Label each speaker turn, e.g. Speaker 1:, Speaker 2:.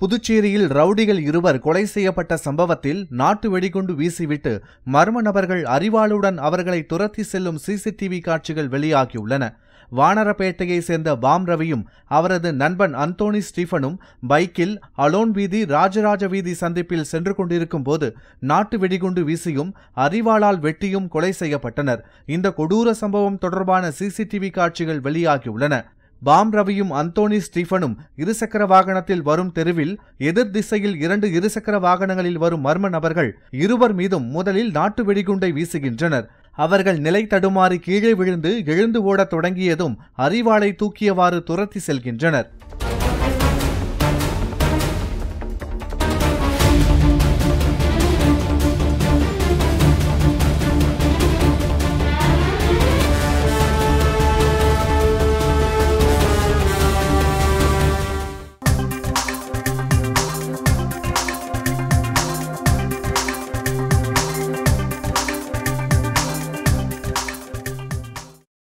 Speaker 1: புதுச்சேரியில் ரவுடிகள் இருவர் கொலை செய்யப்பட்ட சம்பவத்தில் நாட்டு வெடிகுண்டு வீசிவிட்டு மர்ம நபர்கள் அறிவாளுடன் அவர்களை துரத்தி செல்லும் சிசிடிவி காட்சிகள் வெளியாகியுள்ளன. வானரப்பேட்டையை சேர்ந்த வாம் ரவியும் அவரது நண்பன் அந்தோனி ஸ்டீஃபனும் பைக்கில் அலோன் வீதி ராஜராஜ வீதி சந்திப்பில் சென்று கொண்டிருக்கும் போது நாட்டு வெடிகுண்டு வீசியும் அறிவாளால் வெட்டியும் கொலை செய்யப்பட்டனர். இந்த கொடூர சம்பவம் தொடர்பான சிசிடிவி காட்சிகள் வெளியாகியுள்ளன. பாம் ரவியும் அந்தோனி ஸ்டீஃபனும் இருசக்கர வாகனத்தில் வரும் தெருவில் எதிர் திசையில் இரண்டு இருசக்கர வாகனங்களில் வரும் மர்ம நபர்கள் இருவர் மீதும் முதலில் நாட்டு வெடிகுண்டை வீசுகின்றனர். அவர்கள் நிலை தடுமாறி கீழே விழுந்து எழுந்து ஓடத் தொடங்கியதும் அறிவாளை தூக்கியவாறு துரத்தி செல்கின்றனர்.